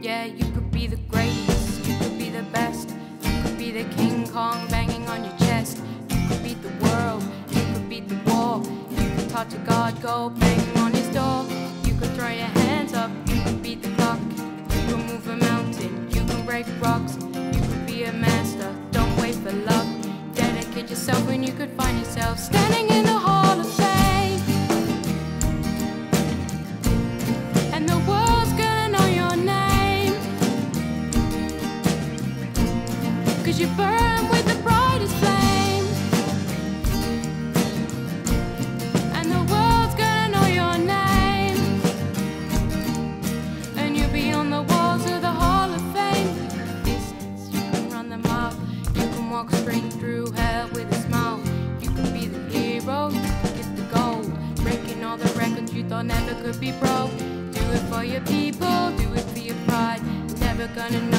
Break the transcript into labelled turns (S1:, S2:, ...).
S1: Yeah, you could be the greatest, you could be the best. You could be the King Kong banging on your chest. You could beat the world, you could beat the war. You could talk to God, go banging on his door. You could throw your hands up, you could beat the clock. You could move a mountain, you can break rocks. You could be a master, don't wait for luck. Dedicate yourself when you could find yourself standing walk straight through hell with a smile. You can be the hero, you can get the gold. Breaking all the records you thought never could be broke. Do it for your people, do it for your pride. Never gonna know